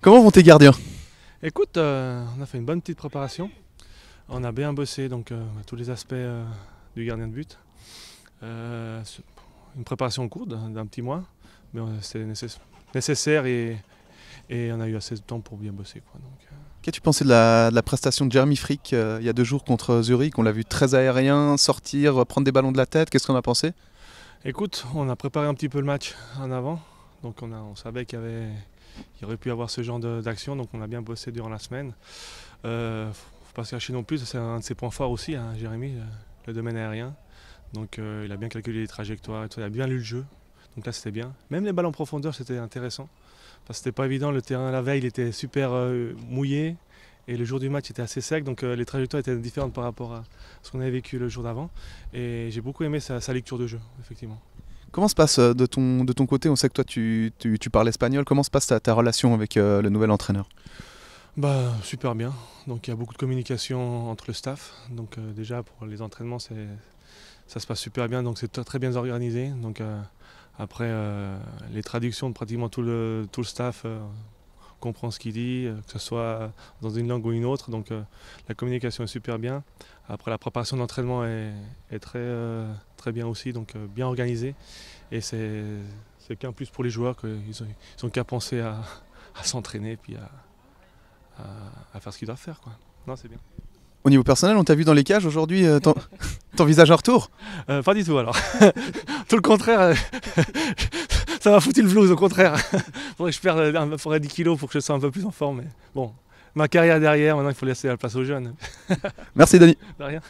Comment vont tes gardiens? Écoute, euh, on a fait une bonne petite préparation. On a bien bossé donc euh, tous les aspects euh, du gardien de but. Une préparation courte d'un petit mois, mais nécess- nécessaire et, et on a eu assez de temps pour bien bosser. Qu'as-tu pensé de la, de la prestation de Jeremy Frick il y a deux jours contre Zurich? On l'a vu très aérien, sortir, prendre des ballons de la tête. Qu'est-ce qu'on a pensé? Écoute, on a préparé un petit peu le match en avant, donc on, savait qu'il aurait pu avoir ce genre d'action, donc on a bien bossé durant la semaine. Euh, faut, faut pas se cacher non plus, c'est un de ses points forts aussi, hein, Jérémy, le, le domaine aérien. Donc euh, il a bien calculé les trajectoires, et tout, il a bien lu le jeu, donc là c'était bien. Même les balles en profondeur c'était intéressant, parce que c'était pas évident, le terrain la veille il était super euh, mouillé, et le jour du match était assez sec, donc euh, les trajectoires étaient différentes par rapport à ce qu'on avait vécu le jour d'avant. Et j'ai beaucoup aimé sa lecture de jeu, effectivement. Comment se passe euh, de ton, de ton côté On sait que toi tu, tu- parles espagnol. Comment se passe ta, ta relation avec euh, le nouvel entraîneur? Bah super bien. Donc il y a beaucoup de communication entre le staff. Donc euh, déjà pour les entraînements ça se passe super bien. Donc c'est très, bien organisé. Donc après les traductions de pratiquement tout le tout le staff comprend ce qu'il dit, euh, que ce soit dans une langue ou une autre. Donc euh, la communication est super bien. Après la préparation de l'entraînement est, est très euh, très bien aussi. Donc bien organisée. Et c'est qu'un plus pour les joueurs qu'ils ont, ils ont qu'à penser à, à s'entraîner puis à à, à faire ce qu'ils doivent faire. Quoi. Non, c'est bien. Au niveau personnel, on t'a vu dans les cages aujourd'hui, euh, visage en retour? Euh, pas du tout alors. tout le contraire. Ça m'a foutu le blues au contraire. faudrait que je perde euh, un- faudrait 10 kilos pour que je sois un peu plus en forme. Mais bon, ma carrière derrière, maintenant il faut laisser la place aux jeunes. Merci Denis. De rien.